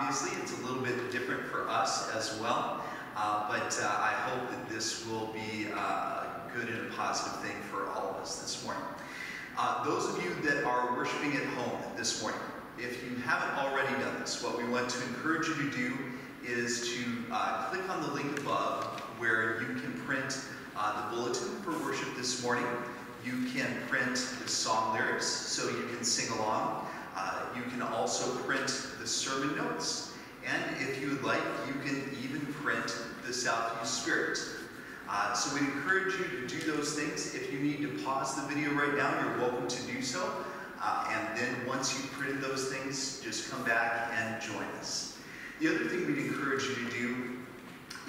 obviously. It's a little bit different for us as well. Uh, but uh, I hope that this will be uh, a good and a positive thing for all of us this morning. Uh, those of you that are worshiping at home this morning, if you haven't already done this, what we want to encourage you to do is to uh, click on the link above where you can print the bulletin for worship this morning. You can print the song lyrics so you can sing along. Uh, you can also print the sermon notes. And if you would like, you can even print the Southview Spirit. Uh, so we encourage you to do those things. If you need to pause the video right now, you're welcome to do so. Uh, and then once you've printed those things, just come back and join us. The other thing we'd encourage you to do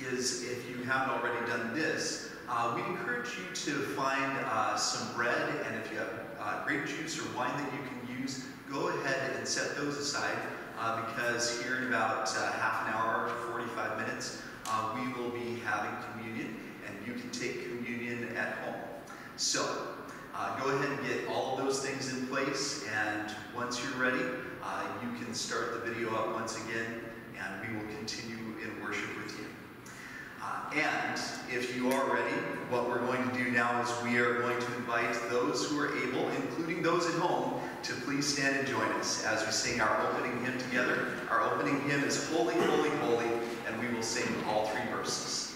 is if you haven't already done this, uh, we encourage you to find uh, some bread, and if you have uh, grape juice or wine that you can use, go ahead and set those aside uh, because here in about uh, half an hour, 45 minutes, uh, we will be having communion, and you can take communion at home. So, go ahead and get all of those things in place, and once you're ready, you can start the video up once again, and we will continue in worship with you. Uh, and if you are ready, what we're going to do now is we are going to invite those who are able, including those at home, to please stand and join us as we sing our opening hymn together. Our opening hymn is Holy, Holy, Holy, and we will sing all three verses.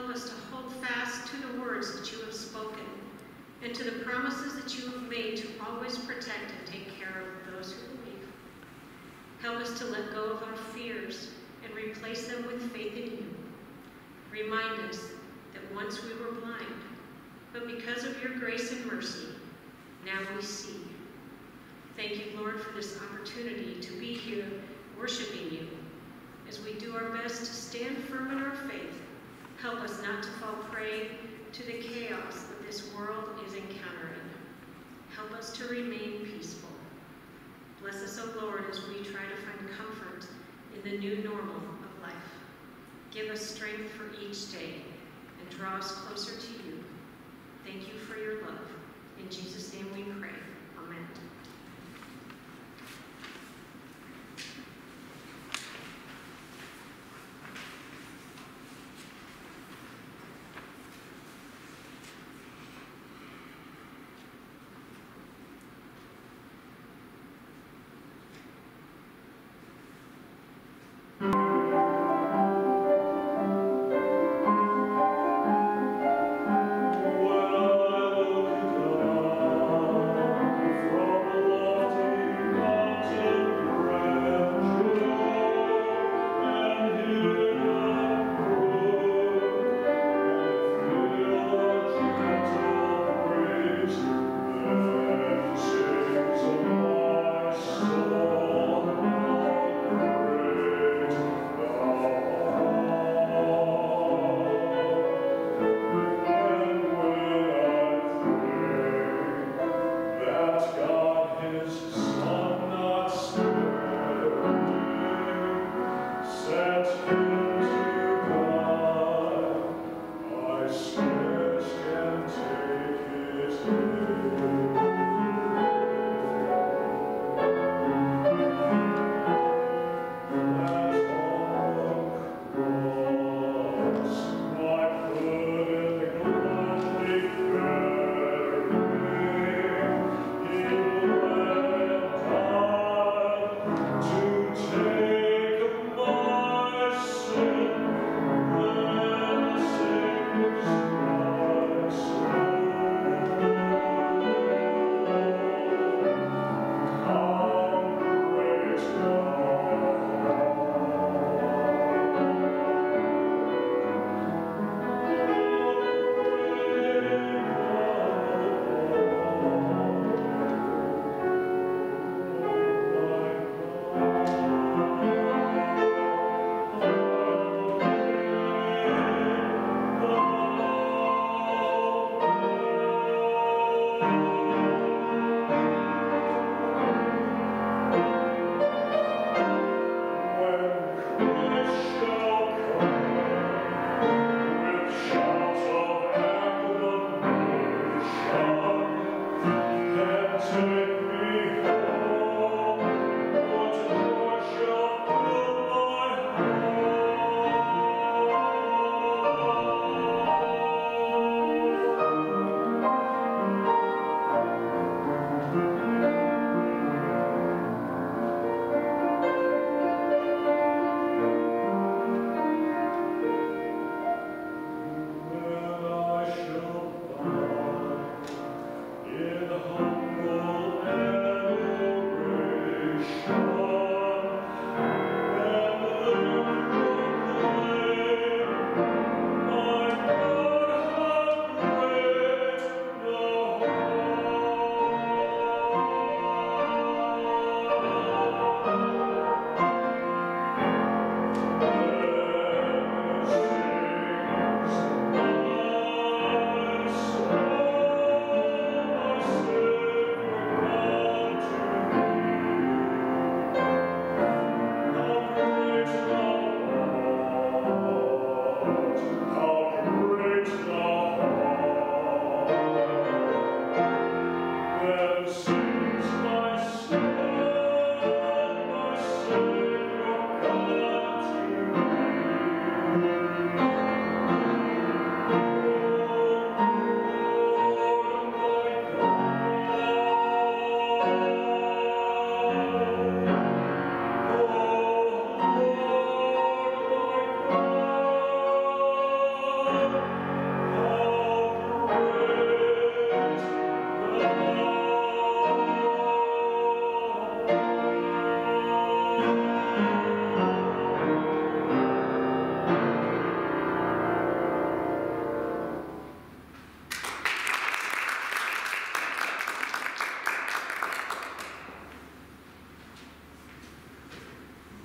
Help us to hold fast to the words that you have spoken and to the promises that you have made to always protect and take care of those who believe. Help us to let go of our fears and replace them with faith in you. Remind us that once we were blind, but because of your grace and mercy, now we see. Thank you, Lord, for this opportunity to be here worshiping you. As we do our best to stand firm in our faith, help us not to fall prey to the chaos that this world is encountering. Help us to remain peaceful. Bless us, O Lord, as we try to find comfort in the new normal of life. Give us strength for each day and draw us closer to you. Thank you for your love. In Jesus' name we pray.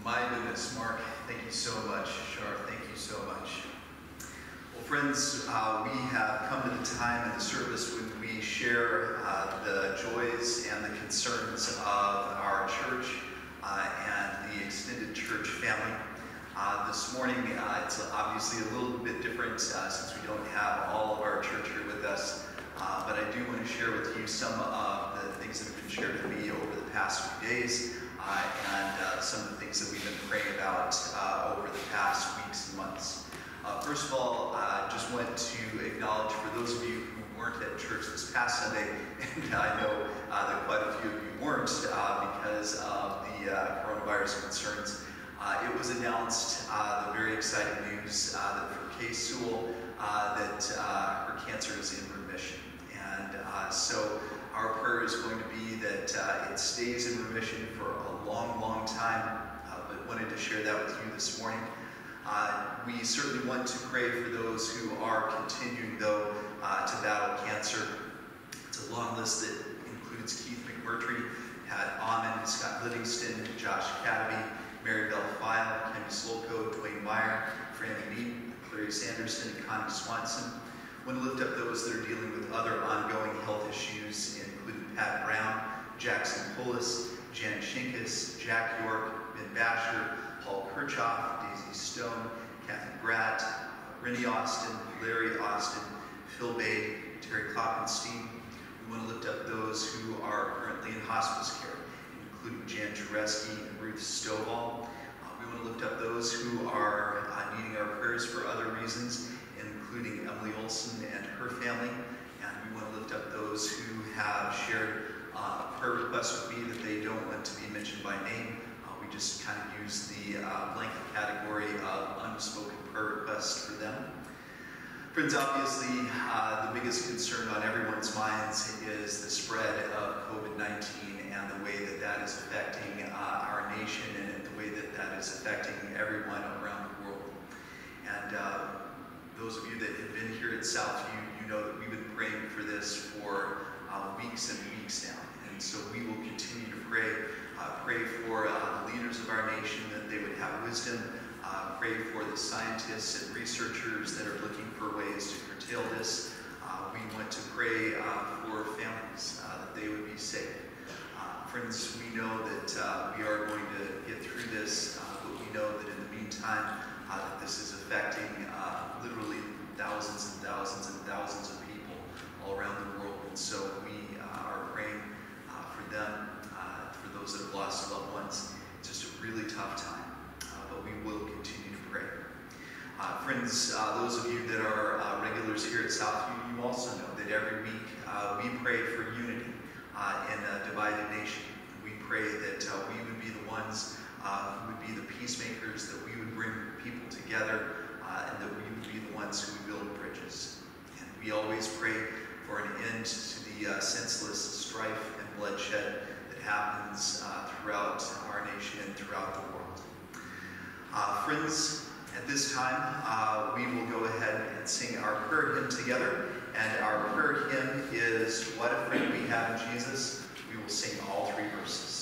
mindedness, Mark. Thank you so much, Shar. Thank you so much. Well, friends, uh, we have come to the time in the service when we share uh, the joys and the concerns of our church uh, and the extended church family. Uh, this morning, uh, it's obviously a little bit different uh, since we don't have all of our church here with us, but I do want to share with you some of the things that have been shared with me over the past few days and uh, some of the things that we've been praying about uh, over the past weeks and months. Uh, first of all, I just want to acknowledge for those of you who weren't at church this past Sunday, and I know that quite a few of you weren't because of the coronavirus concerns. Uh, it was announced uh, the very exciting news uh, that for Kay Sewell, that her cancer is in remission. And so our prayer is going to be that it stays in remission for long, long time. Uh, but wanted to share that with you this morning. Uh, we certainly want to pray for those who are continuing, though, uh, to battle cancer. It's a long list that includes Keith McMurtry, Pat Amon, Scott Livingston, Josh Cademy, Mary Bell File, Kenny Slocum, Dwayne Meyer, Franny Mead, Clarice Sanderson, and Connie Swanson. Want to lift up those that are dealing with other ongoing health issues, including Pat Brown, Jackson Pullis, Jan Shinkus, Jack York, Ben Basher, Paul Kirchhoff, Daisy Stone, Kathy Bratt, Rennie Austin, Larry Austin, Phil Bay, Terry Kloppenstein. We want to lift up those who are currently in hospice care, including Jan Jareski and Ruth Stovall. Uh, we want to lift up those who are uh, needing our prayers for other reasons, including Emily Olson and her family. And we want to lift up those who have shared uh, prayer requests with me that they don't want to be mentioned by name. Uh, we just kind of use the uh, blanket category of unspoken prayer requests for them. Friends, obviously, uh, the biggest concern on everyone's minds is the spread of COVID 19 and the way that that is affecting uh, our nation and the way that that is affecting everyone around the world. And uh, those of you that have been here at Southview, you know that we've been praying for this for weeks and weeks now. And so we will continue to pray. Uh, pray for uh, the leaders of our nation that they would have wisdom. Uh, pray for the scientists and researchers that are looking for ways to curtail this. Uh, we want to pray uh, for families uh, that they would be safe. Uh, friends, we know that uh, we are going to get through this, uh, but we know that in the meantime, uh, this is affecting uh, literally thousands and thousands and thousands of people all around the world. And so we uh, are praying uh, for them, uh, for those that have lost loved ones. It's just a really tough time, but we will continue to pray. Friends, those of you that are regulars here at Southview, you also know that every week we pray for unity in a divided nation. We pray that we would be the ones uh, who would be the peacemakers, that we would bring people together, uh, and that we would be the ones who would build bridges. And we always pray for an end to the uh, senseless strife and bloodshed that happens uh, throughout our nation and throughout the world. Uh, friends, at this time, uh, we will go ahead and sing our prayer hymn together. And our prayer hymn is What a Friend We Have in Jesus. We will sing all three verses.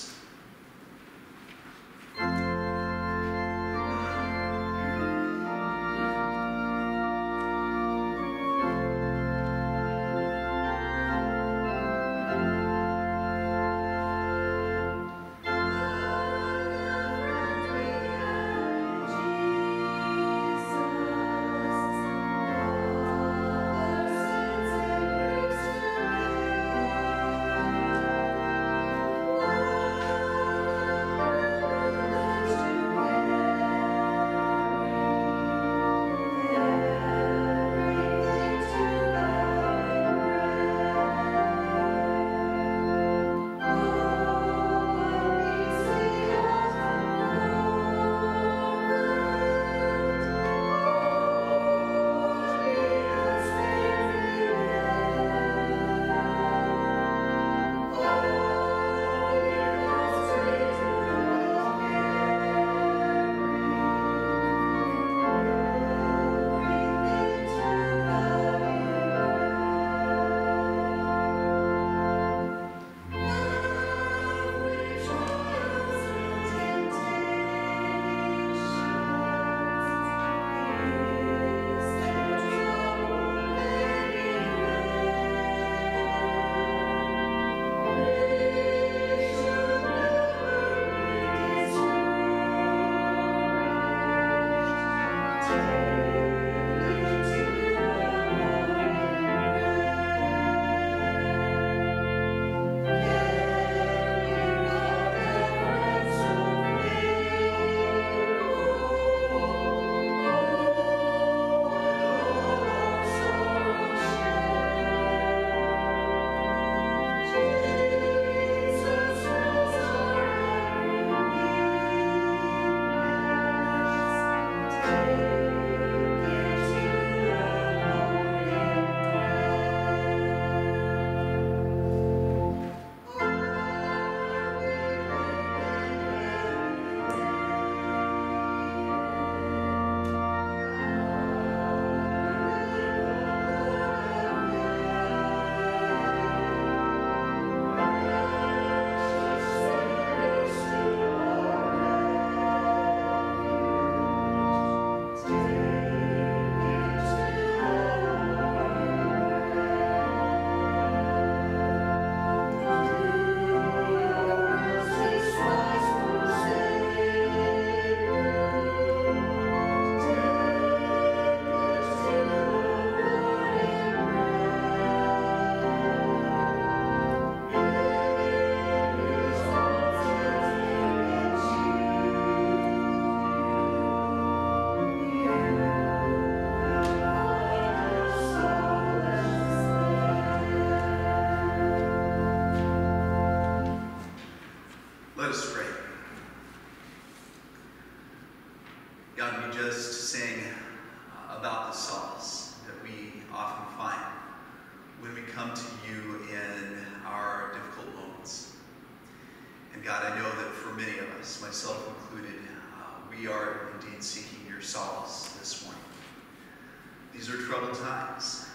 These are troubled times.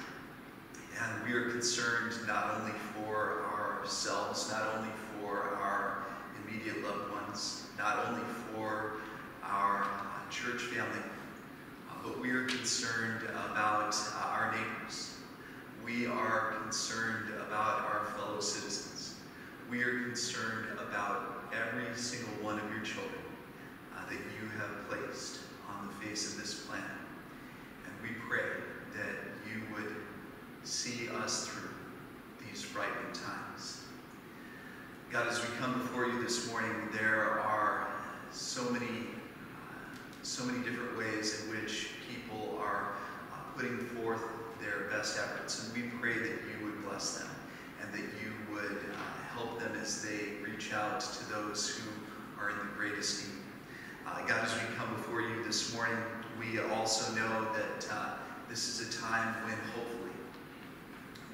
And we are concerned not only for ourselves, not only for our immediate loved ones, not only for our uh, church family, uh, but we are concerned about uh, our neighbors. We are concerned about our fellow citizens. We are concerned about every single one of your children uh, that you have placed on the face of this planet we pray that you would see us through these frightening times. God, as we come before you this morning, there are so many, so many different ways in which people are uh, putting forth their best efforts, and we pray that you would bless them and that you would uh, help them as they reach out to those who are in the greatest need. Uh, God, as we come before you this morning, we also know that uh, this is a time when hopefully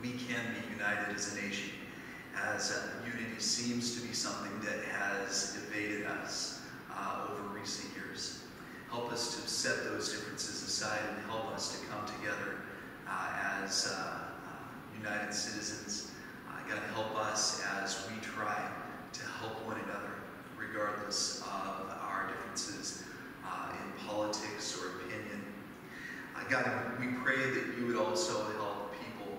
we can be united as a nation, as uh, unity seems to be something that has evaded us uh, over recent years. Help us to set those differences aside and help us to come together uh, as uh, uh, united citizens. God, help us as we try to help one another regardless of our differences politics or opinion. Uh, God, we pray that you would also help people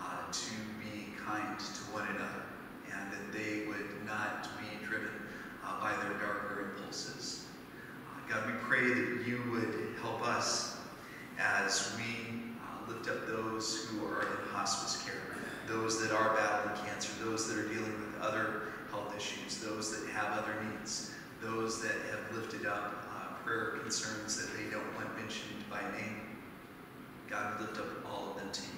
uh, to be kind to one another and that they would not be driven uh, by their darker impulses. Uh, God, we pray that you would help us as we uh, lift up those who are in hospice care, those that are battling cancer, those that are dealing with other health issues, those that have other needs, those that have lifted up uh, Prayer concerns that they don't want mentioned by name. God, lift up all of them to you.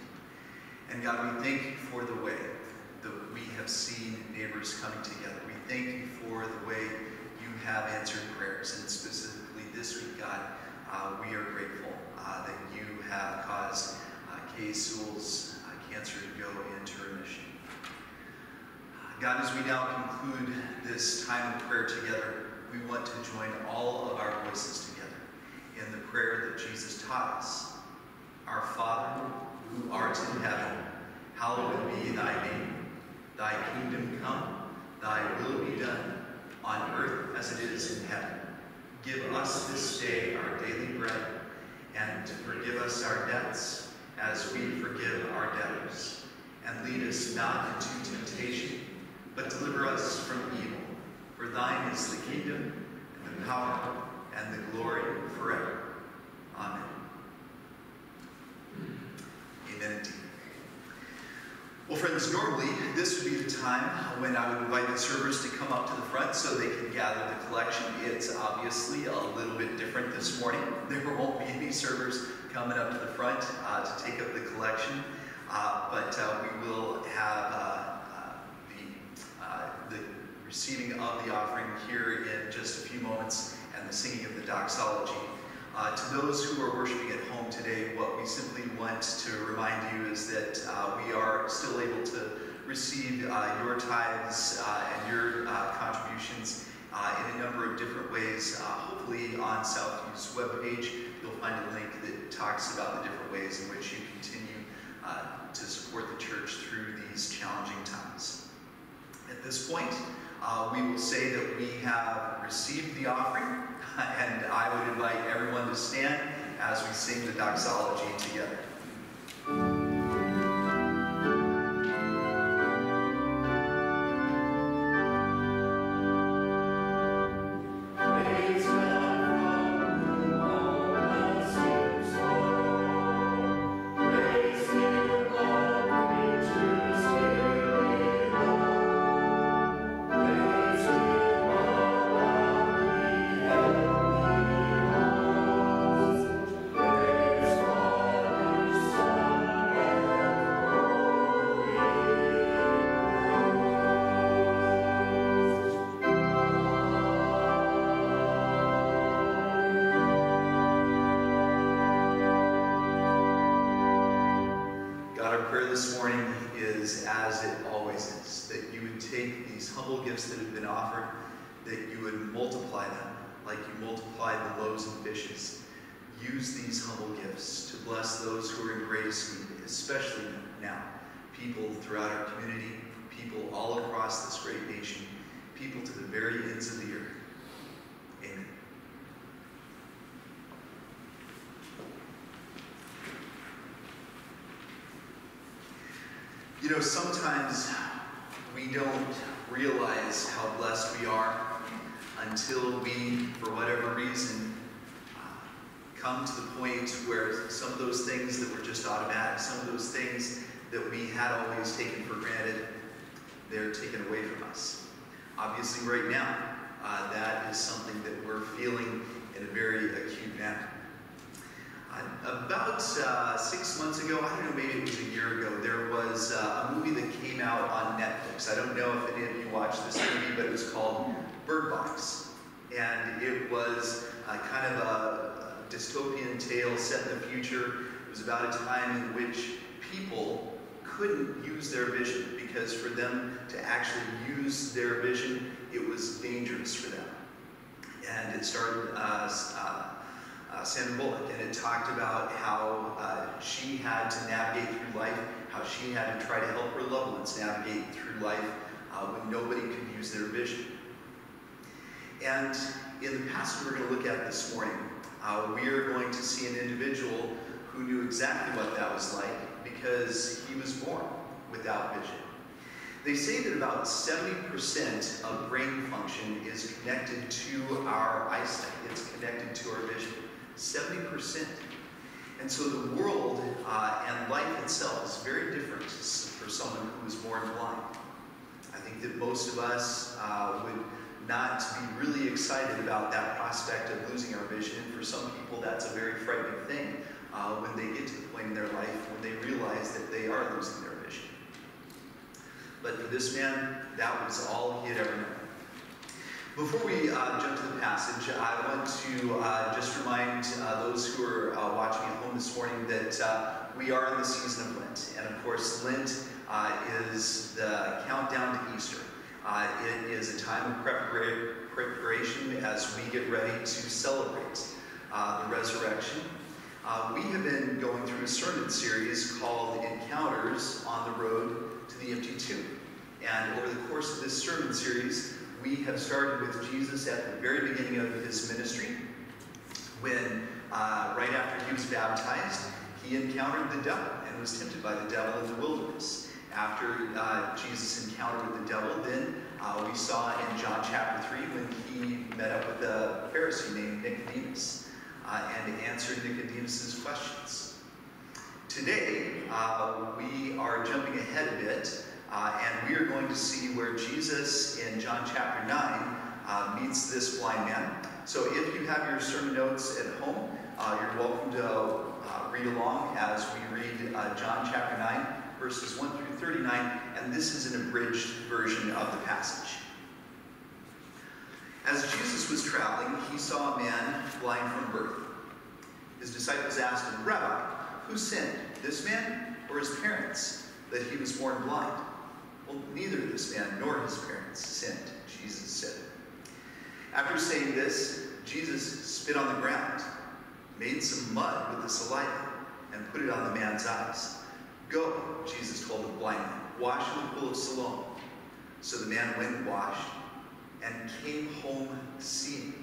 And God, we thank you for the way that we have seen neighbors coming together. We thank you for the way you have answered prayers. And specifically this week, God, uh, we are grateful uh, that you have caused uh, Kay Sewell's uh, cancer to go into remission. Uh, God, as we now conclude this time of prayer together, we want to join all of our voices together in the prayer that Jesus taught us. Our Father, who art in heaven, hallowed be thy name. Thy kingdom come, thy will be done, on earth as it is in heaven. Give us this day our daily bread, and forgive us our debts as we forgive our debtors. And lead us not into temptation, but deliver us from evil. For thine is the kingdom, and the power, and the glory forever. Amen. Amen Well, friends, normally this would be the time when I would invite the servers to come up to the front so they can gather the collection. It's obviously a little bit different this morning. There won't be any servers coming up to the front uh, to take up the collection, uh, but uh, we will have uh, receiving of the offering here in just a few moments and the singing of the doxology. Uh, to those who are worshiping at home today, what we simply want to remind you is that uh, we are still able to receive uh, your tithes uh, and your uh, contributions uh, in a number of different ways. hopefully on Southview's webpage, you'll find a link that talks about the different ways in which you continue to support the church through these challenging times. At this point, Uh, we will say that we have received the offering and I would invite everyone to stand as we sing the doxology together. The point where some of those things that were just automatic, some of those things that we had always taken for granted, they're taken away from us. Obviously, right now, uh, that is something that we're feeling in a very acute manner. About uh, six months ago, I don't know, maybe it was a year ago, there was uh, a movie that came out on Netflix. I don't know if any of you watched this movie, but it was called Bird Box. And it was uh, kind of a dystopian tale set in the future. It was about a time in which people couldn't use their vision because for them to actually use their vision, it was dangerous for them. And it started uh, uh uh, Sandra Bullock, and it talked about how uh, she had to navigate through life, how she had to try to help her loved ones navigate through life uh, when nobody could use their vision. And in the passage we're going to look at this morning, we are going to see an individual who knew exactly what that was like because he was born without vision. They say that about 70% of brain function is connected to our eyesight. It's connected to our vision. 70%. And so the world uh, and life itself is very different for someone who is born blind. I think that most of us uh, would not to be really excited about that prospect of losing our vision. For some people, that's a very frightening thing uh, when they get to the point in their life when they realize that they are losing their vision. But for this man, that was all he had ever known. Before we uh, jump to the passage, I want to uh, just remind uh, those who are uh, watching at home this morning that uh, we are in the season of Lent. And of course, Lent is the countdown to Easter. Uh, it is a time of preparation as we get ready to celebrate uh, the resurrection. Uh, we have been going through a sermon series called Encounters on the Road to the Empty Tomb. And over the course of this sermon series, we have started with Jesus at the very beginning of his ministry, when uh, right after he was baptized, he encountered the devil and was tempted by the devil in the wilderness. After uh, Jesus encountered with the devil, then uh, we saw in John chapter 3 when he met up with a Pharisee named Nicodemus uh, and answered Nicodemus's questions. Today, uh, we are jumping ahead a bit, uh, and we are going to see where Jesus in John chapter 9 uh, meets this blind man. So if you have your sermon notes at home, uh, you're welcome to uh, read along as we read uh, John chapter 9, verses 1 through 39, and this is an abridged version of the passage. As Jesus was traveling, he saw a man blind from birth. His disciples asked him, Rabbi, who sinned, this man or his parents, that he was born blind? Well, neither this man nor his parents sinned, Jesus said. After saying this, Jesus spit on the ground, made some mud with the saliva, and put it on the man's eyes. Go, Jesus told the blind man, wash in the pool of Siloam. So the man went and washed and came home seeing.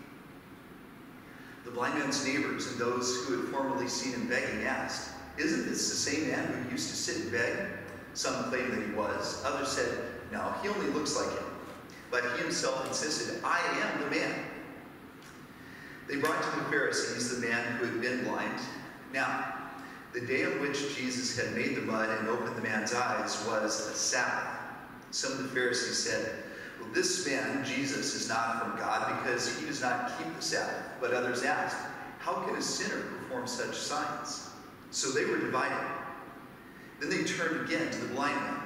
The blind man's neighbors and those who had formerly seen him begging asked, Isn't this the same man who used to sit and beg? Some claimed that he was. Others said, No, he only looks like him. But he himself insisted, I am the man. They brought to the Pharisees the man who had been blind. Now, the day on which Jesus had made the mud and opened the man's eyes was a Sabbath. Some of the Pharisees said, Well, this man, Jesus, is not from God because he does not keep the Sabbath. But others asked, How can a sinner perform such signs? So they were divided. Then they turned again to the blind man.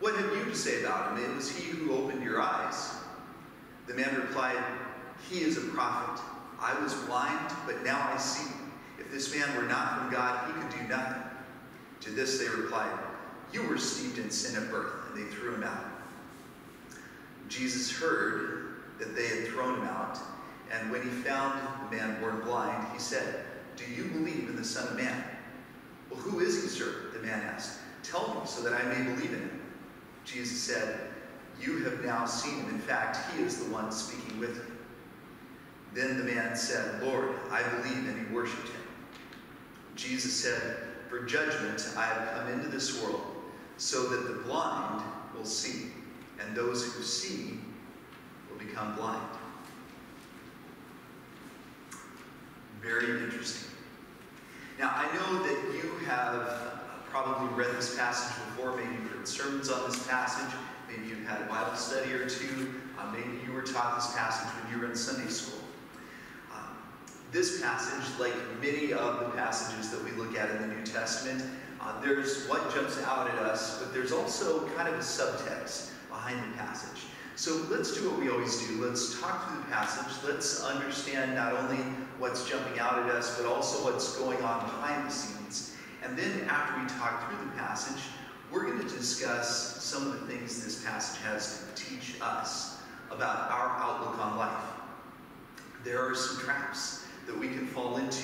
What have you to say about him? It was he who opened your eyes. The man replied, He is a prophet. I was blind, but now I see. If this man were not from God, he could do nothing. To this they replied, You were steeped in sin at birth, and they threw him out. Jesus heard that they had thrown him out, and when he found the man born blind, he said, Do you believe in the Son of Man? Well, who is he, sir? The man asked. Tell me so that I may believe in him. Jesus said, You have now seen him. In fact, he is the one speaking with you. Then the man said, Lord, I believe, and he worshipped him. Jesus said, For judgment I have come into this world, so that the blind will see, and those who see will become blind. Very interesting. Now, I know that you have probably read this passage before. Maybe you've heard sermons on this passage. Maybe you've had a Bible study or two. Uh, maybe you were taught this passage when you were in Sunday school. This passage, like many of the passages that we look at in the New Testament, uh, there's what jumps out at us, but there's also kind of a subtext behind the passage. So let's do what we always do. Let's talk through the passage. Let's understand not only what's jumping out at us, but also what's going on behind the scenes. And then after we talk through the passage, we're going to discuss some of the things this passage has to teach us about our outlook on life. There are some traps that we can fall into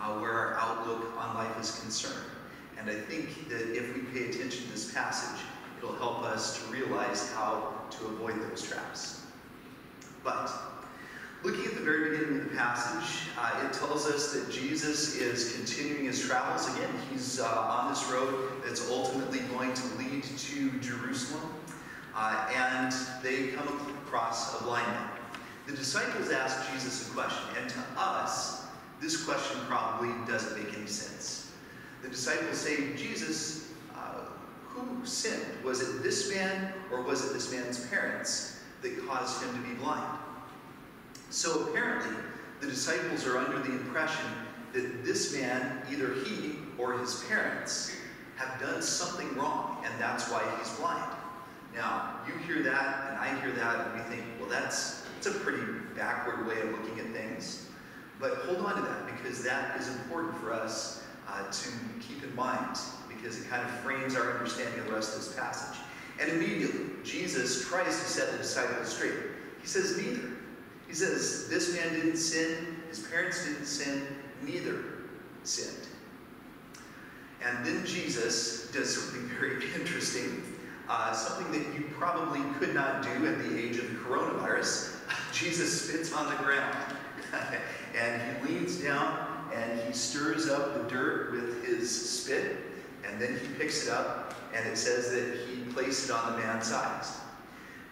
uh, where our outlook on life is concerned. And I think that if we pay attention to this passage, it'll help us to realize how to avoid those traps. But looking at the very beginning of the passage, uh, it tells us that Jesus is continuing his travels. Again, he's uh, on this road that's ultimately going to lead to Jerusalem. Uh, and they come across a blind man. The disciples ask Jesus a question, and to us, this question probably doesn't make any sense. The disciples say, Jesus, uh, who sinned? Was it this man or was it this man's parents that caused him to be blind? So apparently, the disciples are under the impression that this man, either he or his parents, have done something wrong, and that's why he's blind. Now, you hear that, and I hear that, and we think, well, that's, that's a pretty backward way of looking at things. But hold on to that, because that is important for us uh, to keep in mind, because it kind of frames our understanding of the rest of this passage. And immediately, Jesus tries to set the disciples straight. He says, neither. He says, this man didn't sin, his parents didn't sin, neither sinned. And then Jesus does something very interesting, uh, something that you probably could not do in the age of the coronavirus. Jesus spits on the ground, and he leans down and he stirs up the dirt with his spit, and then he picks it up, and it says that he placed it on the man's eyes.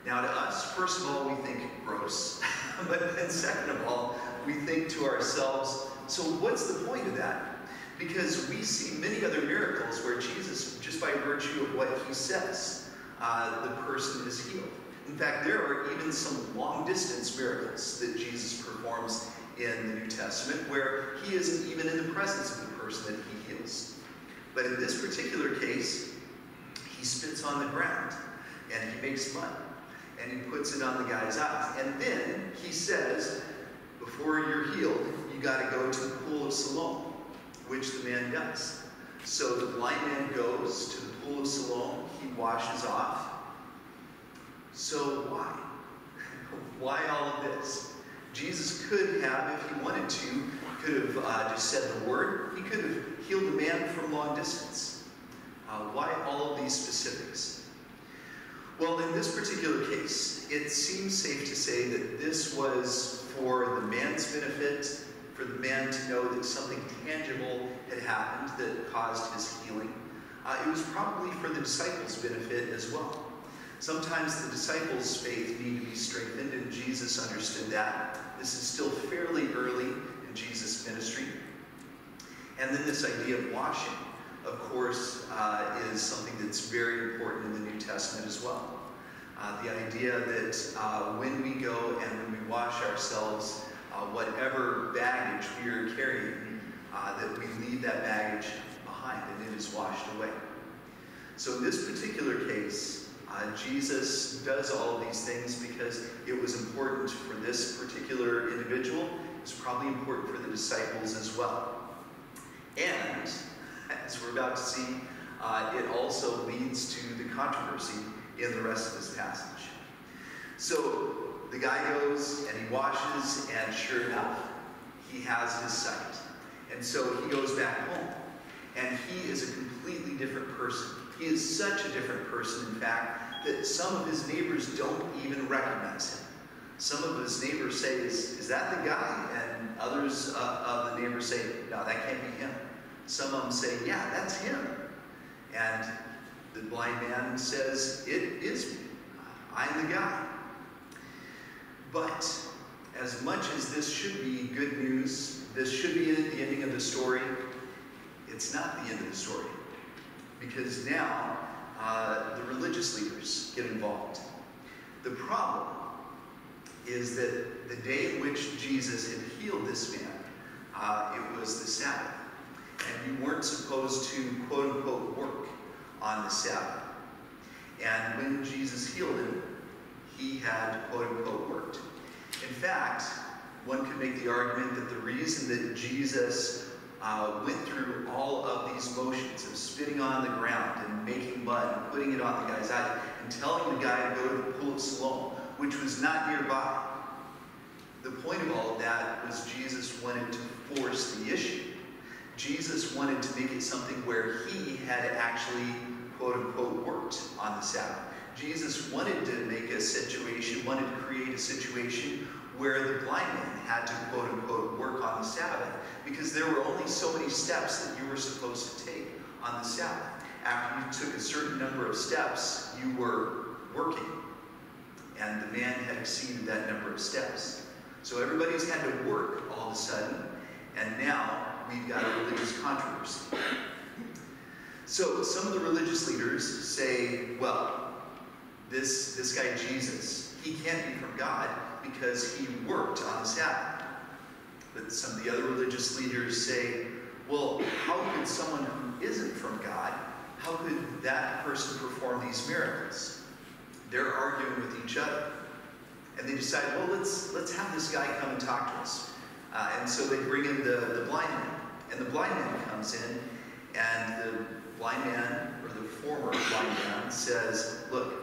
Now, to us, first of all, we think gross. but then, second of all, we think to ourselves, so what's the point of that? because we see many other miracles where Jesus, just by virtue of what he says, uh, the person is healed. In fact, there are even some long distance miracles that Jesus performs in the New Testament where he isn't even in the presence of the person that he heals. But in this particular case, he spits on the ground and he makes mud and he puts it on the guy's eyes. And then he says, before you're healed, you got to go to the pool of Siloam, which the man does. So the blind man goes to the pool of Siloam, he washes off. So why? why all of this? Jesus could have, if he wanted to, could have uh, just said the word. He could have healed the man from long distance. Uh, why all of these specifics? Well, in this particular case, it seems safe to say that this was for the man's benefit, for the man to know that something tangible had happened that caused his healing. Uh, it was probably for the disciples' benefit as well. Sometimes the disciples' faith need to be strengthened, and Jesus understood that. This is still fairly early in Jesus' ministry. And then this idea of washing, of course, uh, is something that's very important in the New Testament as well. Uh, the idea that uh, when we go and when we wash ourselves, uh, whatever baggage we are carrying, uh, that we leave that baggage behind and it is washed away. So in this particular case, uh, Jesus does all of these things because it was important for this particular individual. It's probably important for the disciples as well. And, as we're about to see, uh, it also leads to the controversy in the rest of this passage. So the guy goes and he washes, and sure enough, he has his sight. And so he goes back home, and he is a completely different person. He is such a different person, in fact, that some of his neighbors don't even recognize him. Some of his neighbors say, Is, is that the guy? And others uh, of the neighbors say, No, that can't be him. Some of them say, Yeah, that's him. And the blind man says, It is me. I'm the guy. But as much as this should be good news, this should be the ending of the story, it's not the end of the story. Because now uh, the religious leaders get involved. The problem is that the day in which Jesus had healed this man, uh, it was the Sabbath. And you weren't supposed to, quote unquote, work on the Sabbath. And when Jesus healed him, he had, quote unquote, worked. In fact, one could make the argument that the reason that Jesus uh, went through all of these motions of spitting on the ground and making mud and putting it on the guy's eye and telling the guy to go to the pool of Siloam, which was not nearby. The point of all of that was Jesus wanted to force the issue. Jesus wanted to make it something where he had actually, quote unquote, worked on the Sabbath. Jesus wanted to make a situation, wanted to create a situation where the blind man had to, quote unquote, work on the Sabbath because there were only so many steps that you were supposed to take on the Sabbath. After you took a certain number of steps, you were working. And the man had exceeded that number of steps. So everybody's had to work all of a sudden, and now we've got a religious controversy. So some of the religious leaders say, well, this, this guy Jesus, he can't be from God because he worked on the Sabbath. But some of the other religious leaders say, well, how could someone who isn't from God, how could that person perform these miracles? They're arguing with each other. And they decide, well, let's, let's have this guy come and talk to us. Uh, and so they bring in the, the blind man. And the blind man comes in, and the blind man, or the former blind man, says, look,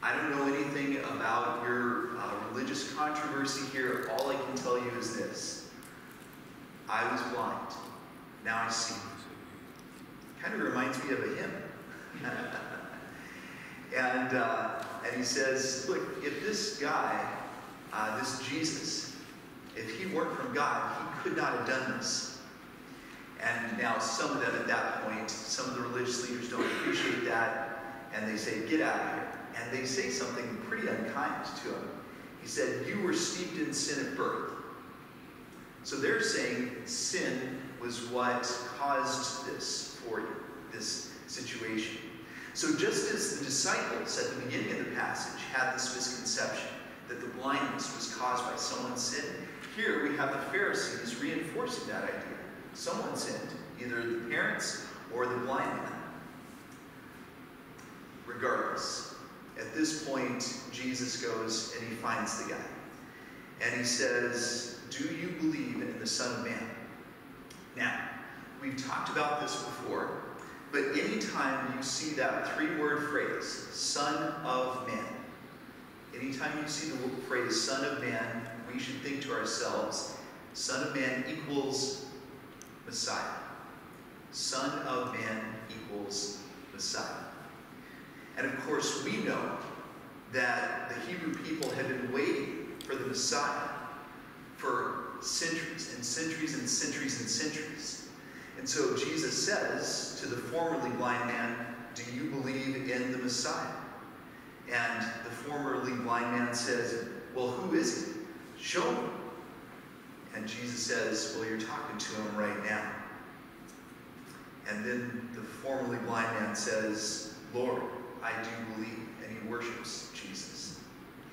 I don't know anything about your uh, religious controversy here. All I can tell you is this. I was blind. Now I see. Kind of reminds me of a hymn. and, uh, and he says, look, if this guy, uh, this Jesus, if he weren't from God, he could not have done this. And now some of them at that point, some of the religious leaders don't appreciate that, and they say, get out of here. And they say something pretty unkind to him. He said, you were steeped in sin at birth. So they're saying sin was what caused this for you, this situation. So just as the disciples at the beginning of the passage had this misconception that the blindness was caused by someone's sin, here we have the Pharisees reinforcing that idea. Someone sinned, either the parents or the blind man. Regardless, at this point, Jesus goes and he finds the guy. And he says, Do you believe in the Son of Man? Now, we've talked about this before, but anytime you see that three word phrase, Son of Man, anytime you see the phrase Son of Man, we should think to ourselves, Son of Man equals Messiah. Son of Man equals Messiah. And of course, we know that the Hebrew people had been waiting for the Messiah for centuries and centuries and centuries and centuries. And so Jesus says to the formerly blind man, Do you believe in the Messiah? And the formerly blind man says, Well, who is he? Show me. And Jesus says, Well, you're talking to him right now. And then the formerly blind man says, Lord, I do believe. Worships Jesus.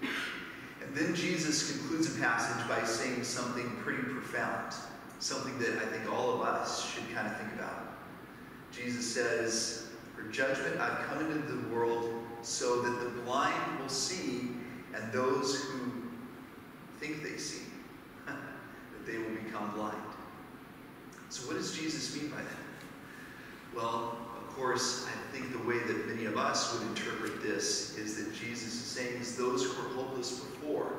And then Jesus concludes the passage by saying something pretty profound, something that I think all of us should kind of think about. Jesus says, For judgment I've come into the world so that the blind will see, and those who think they see, that they will become blind. So, what does Jesus mean by that? Well, course, I think the way that many of us would interpret this is that Jesus is saying is those who were hopeless before,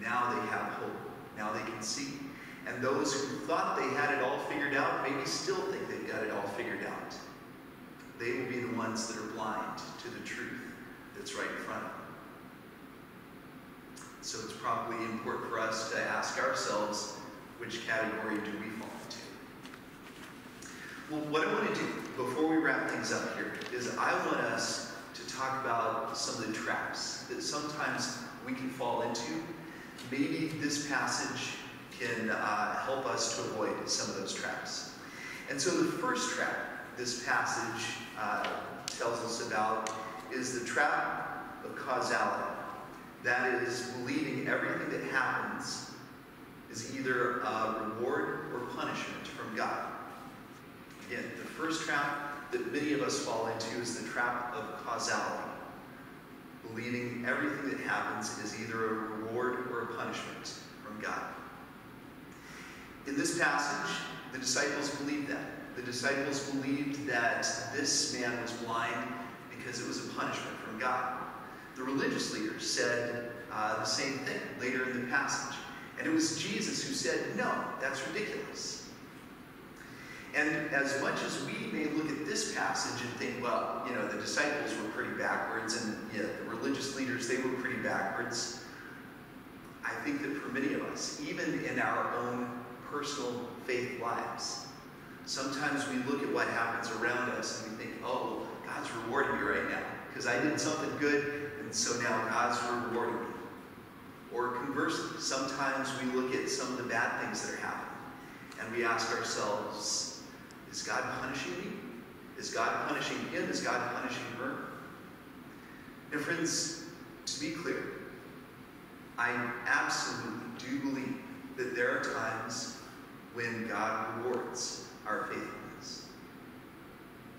now they have hope. Now they can see. And those who thought they had it all figured out maybe still think they've got it all figured out. They will be the ones that are blind to the truth that's right in front of them. So it's probably important for us to ask ourselves, which category do we fall into? Well, what I want to do before we wrap things up here is I want us to talk about some of the traps that sometimes we can fall into. Maybe this passage can uh, help us to avoid some of those traps. And so the first trap this passage uh, tells us about is the trap of causality. That is, believing everything that happens is either a reward or punishment from God. Again, the first trap that many of us fall into is the trap of causality. Believing everything that happens is either a reward or a punishment from God. In this passage, the disciples believed that. The disciples believed that this man was blind because it was a punishment from God. The religious leaders said uh, the same thing later in the passage. And it was Jesus who said, No, that's ridiculous. And as much as we may look at this passage and think, well, you know, the disciples were pretty backwards, and yeah, the religious leaders, they were pretty backwards. I think that for many of us, even in our own personal faith lives, sometimes we look at what happens around us and we think, oh, God's rewarding me right now because I did something good, and so now God's rewarding me. Or conversely, sometimes we look at some of the bad things that are happening and we ask ourselves, is God punishing me? Is God punishing him? Is God punishing her? And friends, to be clear, I absolutely do believe that there are times when God rewards our faithfulness.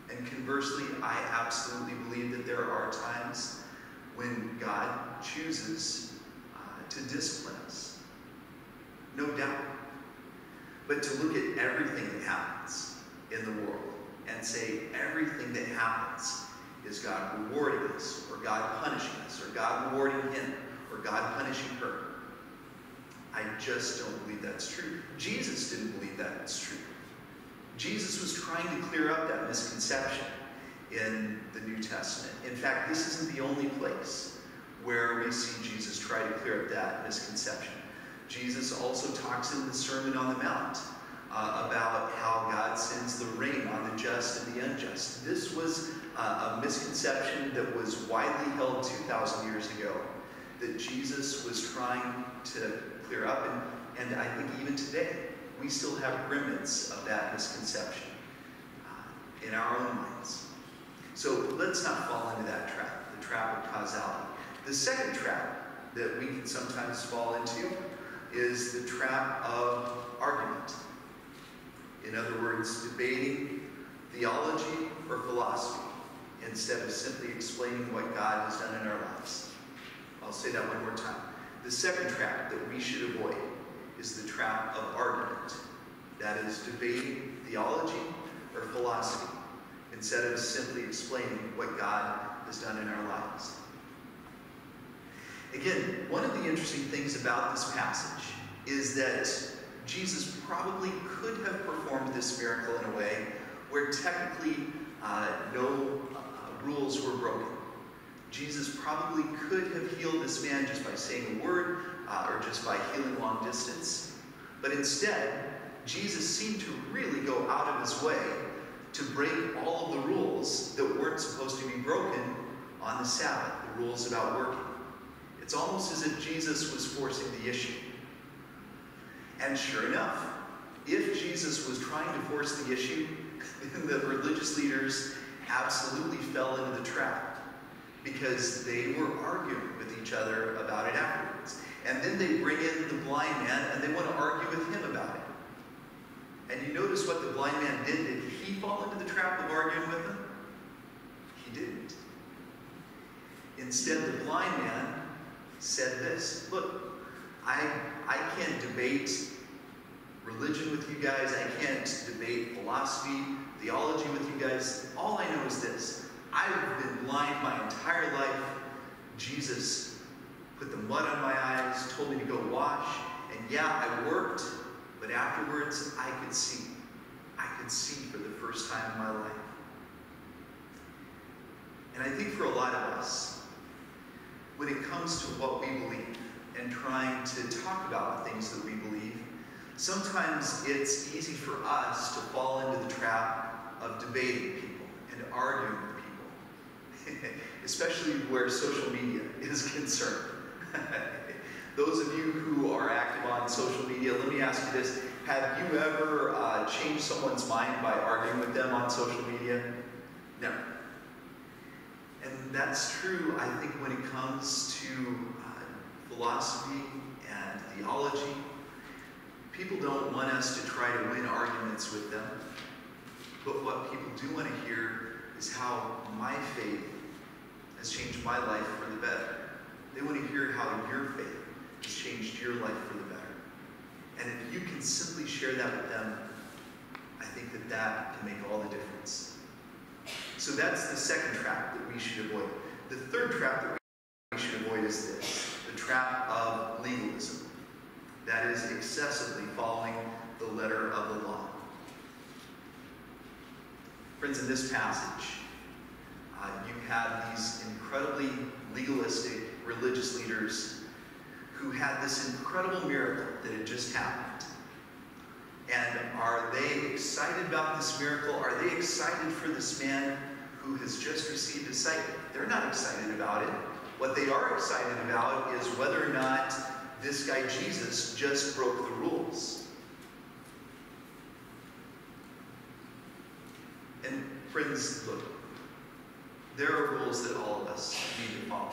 And conversely, I absolutely believe that there are times when God chooses uh, to discipline us. No doubt. But to look at everything that happens in the world and say everything that happens is God rewarding us, or God punishing us, or God rewarding him, or God punishing her. I just don't believe that's true. Jesus didn't believe that it's true. Jesus was trying to clear up that misconception in the New Testament. In fact, this isn't the only place where we see Jesus try to clear up that misconception. Jesus also talks in the Sermon on the Mount uh, about how God sends the rain on the just and the unjust. This was uh, a misconception that was widely held 2,000 years ago that Jesus was trying to clear up, and, and I think even today, we still have remnants of that misconception uh, in our own minds. So let's not fall into that trap, the trap of causality. The second trap that we can sometimes fall into is the trap of argument. In other words, debating theology or philosophy instead of simply explaining what God has done in our lives. I'll say that one more time. The second trap that we should avoid is the trap of argument. That is debating theology or philosophy instead of simply explaining what God has done in our lives. Again, one of the interesting things about this passage is that Jesus probably could have performed this miracle in a way where technically uh, no uh, rules were broken. Jesus probably could have healed this man just by saying a word uh, or just by healing long distance. But instead, Jesus seemed to really go out of his way to break all of the rules that weren't supposed to be broken on the Sabbath, the rules about working. It's almost as if Jesus was forcing the issue. And sure enough, if Jesus was trying to force the issue, the religious leaders absolutely fell into the trap because they were arguing with each other about it afterwards. And then they bring in the blind man and they want to argue with him about it. And you notice what the blind man did? Did he fall into the trap of arguing with them? He didn't. Instead, the blind man said this Look, I, I can't debate religion with you guys, I can't debate philosophy, theology with you guys. All I know is this I've been blind my entire life. Jesus put the mud on my eyes, told me to go wash, and yeah, I worked, but afterwards I could see. I could see for the first time in my life. And I think for a lot of us, when it comes to what we believe and trying to talk about the things that we believe, sometimes it's easy for us to fall into the trap of debating people and arguing with people, especially where social media is concerned. Those of you who are active on social media, let me ask you this. Have you ever uh, changed someone's mind by arguing with them on social media? No. And that's true, I think, when it comes to uh, philosophy and theology. People don't want us to try to win arguments with them. But what people do want to hear is how my faith has changed my life for the better. They want to hear how your faith has changed your life for the better. And if you can simply share that with them, I think that that can make all the difference. So that's the second trap that we should avoid. The third trap that we should avoid is this the trap of. That is excessively following the letter of the law. Friends, in this passage, uh, you have these incredibly legalistic religious leaders who had this incredible miracle that had just happened. And are they excited about this miracle? Are they excited for this man who has just received his sight? They're not excited about it. What they are excited about is whether or not this guy Jesus just broke the rules. And friends, look, there are rules that all of us need to follow.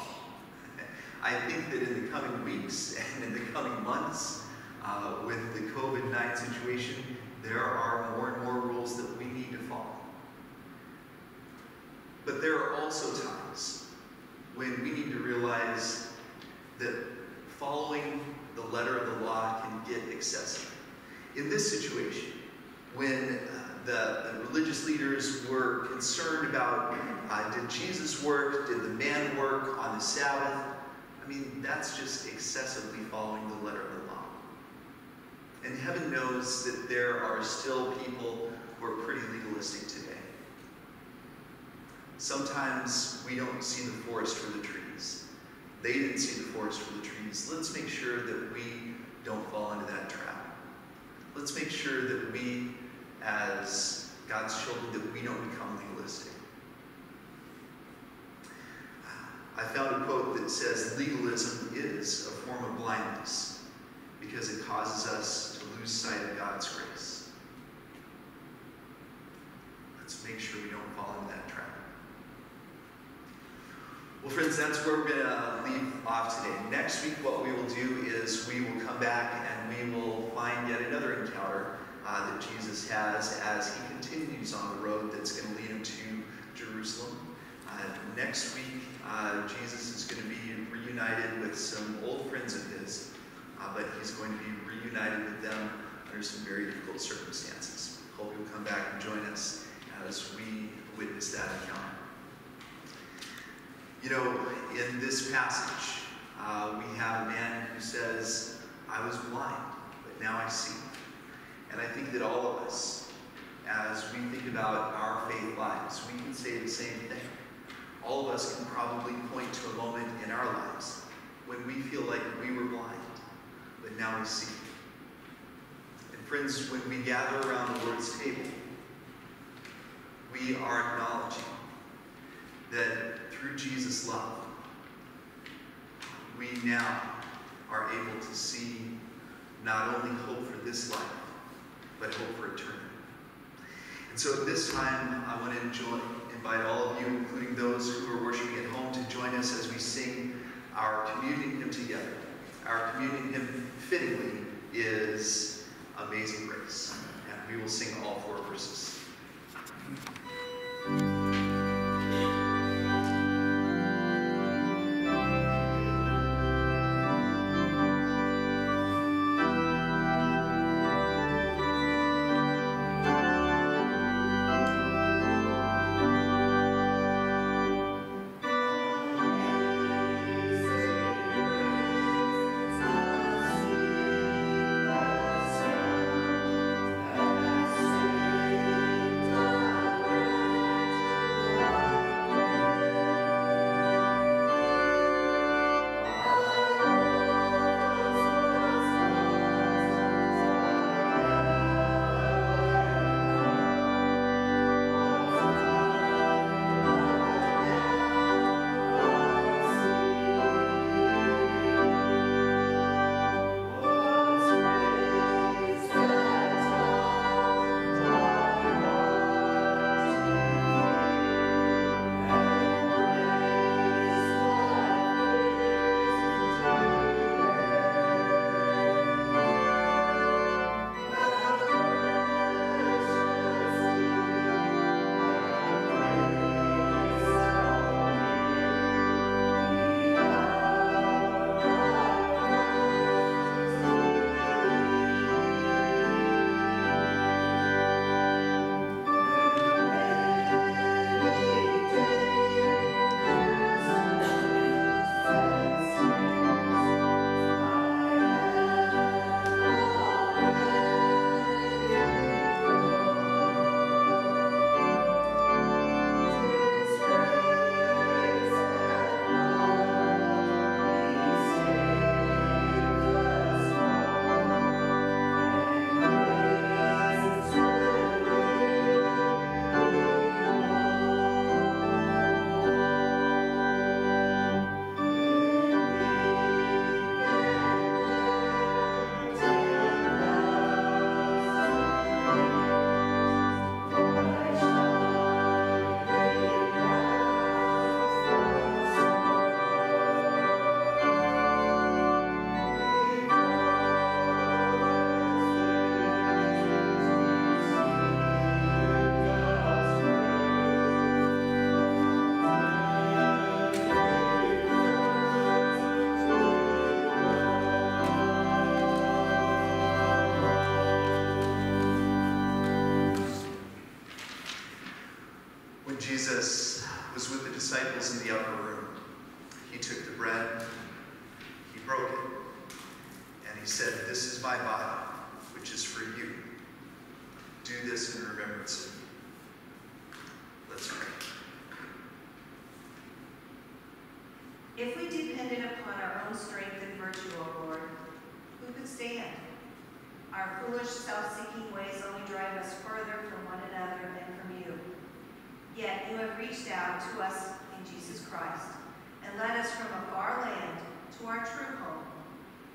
I think that in the coming weeks and in the coming months, uh, with the COVID 9 situation, there are more and more rules that we need to follow. But there are also times when we need to realize that following the letter of the law can get excessive. In this situation, when uh, the, the religious leaders were concerned about uh, did Jesus work? Did the man work on the Sabbath? I mean, that's just excessively following the letter of the law. And heaven knows that there are still people who are pretty legalistic today. Sometimes we don't see the forest for the trees. They didn't see the forest for the trees. Let's make sure that we don't fall into that trap. Let's make sure that we as God's children that we don't become legalistic. I found a quote that says legalism is a form of blindness. because it causes us to lose sight of God's grace. Let's make sure we don't fall into that trap. Well, friends, that's where we're going to leave off today. Next week, what we will do is we will come back and we will find yet another encounter uh, that Jesus has as he continues on the road that's going to lead him to Jerusalem. Uh, next week, uh, Jesus is going to be reunited with some old friends of his, uh, but he's going to be reunited with them under some very difficult circumstances. Hope you'll come back and join us as we witness that encounter. You know, in this passage, uh, we have a man who says, I was blind, but now I see. And I think that all of us, as we think about our faith lives, we can say the same thing. All of us can probably point to a moment in our lives when we feel like we were blind, but now we see. And friends, when we gather around the Lord's table, we are acknowledging that through Jesus' love, we now are able to see not only hope for this life, but hope for eternity. And so at this time, I want to enjoy, invite all of you, including those who are worshiping at home, to join us as we sing our communion hymn together. Our communion hymn, fittingly, is Amazing Grace. And we will sing all four verses.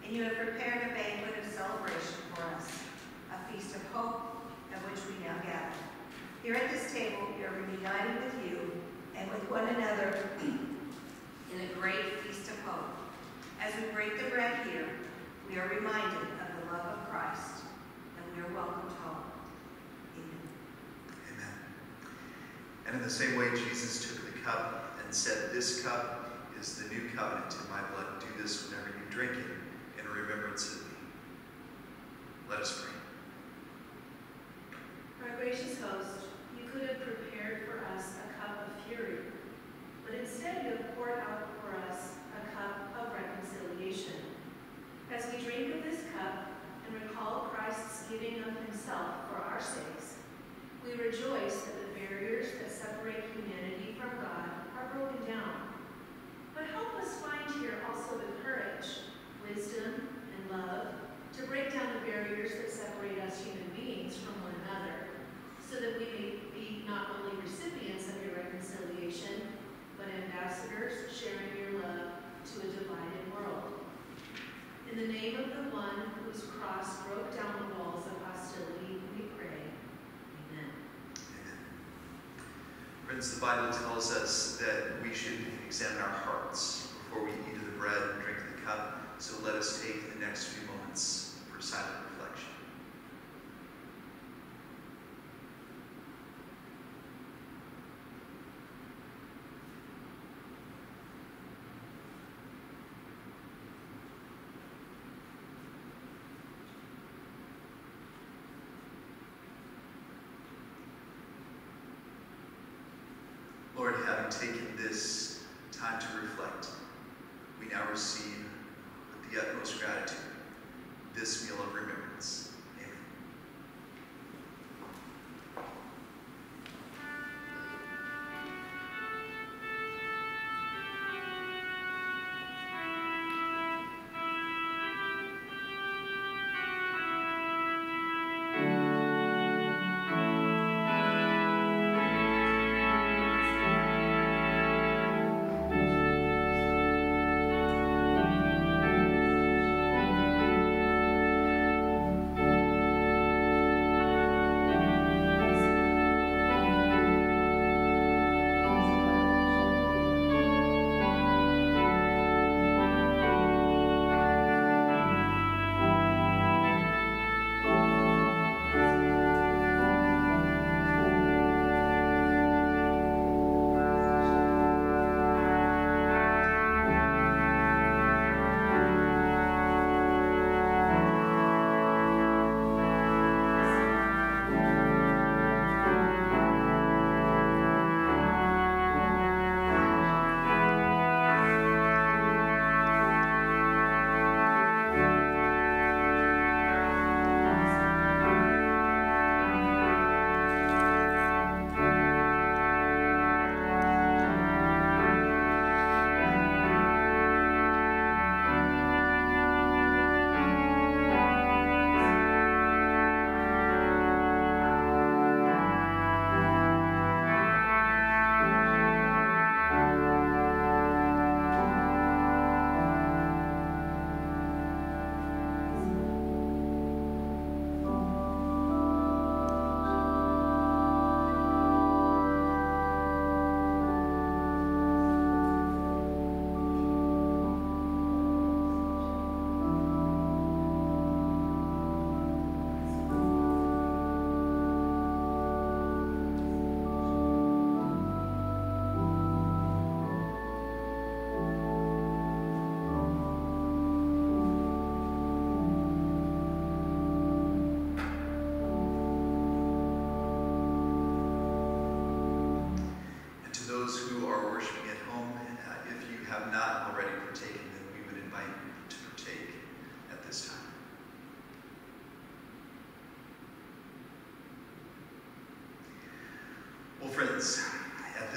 And you have prepared a banquet of celebration for us, a feast of hope at which we now gather. Here at this table, we are reunited with you and with one another in a great feast of hope. As we break the bread here, we are reminded of the love of Christ, and we are welcomed home. Amen. Amen. And in the same way, Jesus took the cup and said, This cup is the new covenant in my blood. Do this whenever you drink it in remembrance me. Let us pray. Our gracious host, you could have prepared for us a cup of fury, but instead you have poured out for us a cup of reconciliation. As we drink of this cup and recall Christ's giving of himself for our sakes, we rejoice that the barriers that separate humanity from God are broken down. But help us find here also the courage, wisdom, and love to break down the barriers that separate us human beings from one another, so that we may be not only recipients of your reconciliation, but ambassadors sharing your love to a divided world. In the name of the one whose cross broke down the walls of hostility, we pray. Amen. Friends, the Bible tells us that we should examine our hearts before we eat of the bread and drink of the cup. So let us take the next few moments for silent reflection. Lord, having taken this time to reflect, we now receive the utmost gratitude this meal of remembrance.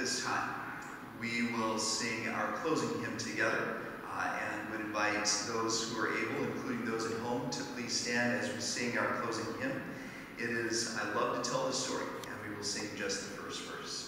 This time, we will sing our closing hymn together uh, and would invite those who are able, including those at home, to please stand as we sing our closing hymn. It is I Love to Tell the Story, and we will sing just the first verse.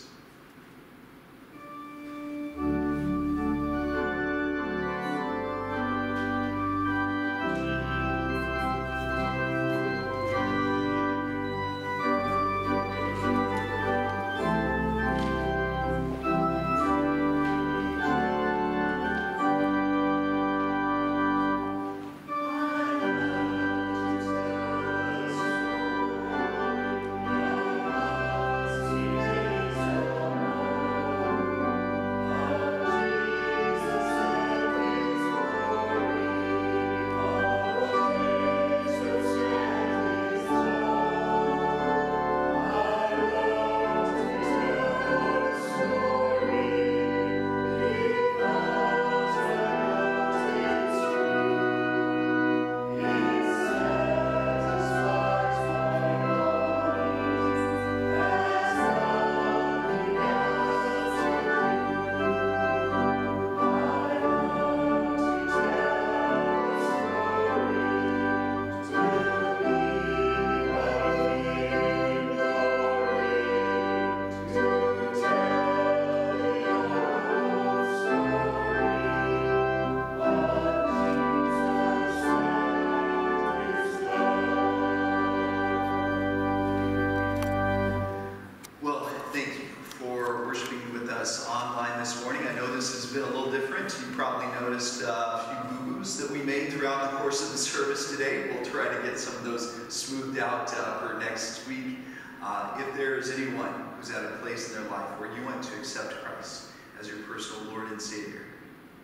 Uh, if there is anyone who's at a place in their life where you want to accept Christ as your personal Lord and Savior,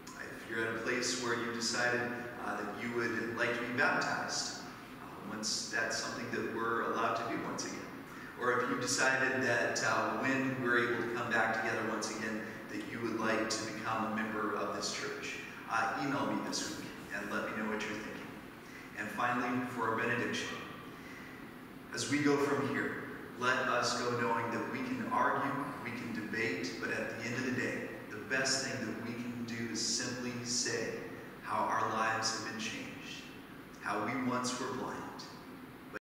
if you're at a place where you've decided uh, that you would like to be baptized, uh, once that's something that we're allowed to do once again, or if you've decided that uh, when we're able to come back together once again, that you would like to become a member of this church, uh, email me this week and let me know what you're thinking. And finally, for our benediction, as we go from here, let us go knowing that we can argue, we can debate, but at the end of the day, the best thing that we can do is simply say how our lives have been changed, how we once were blind,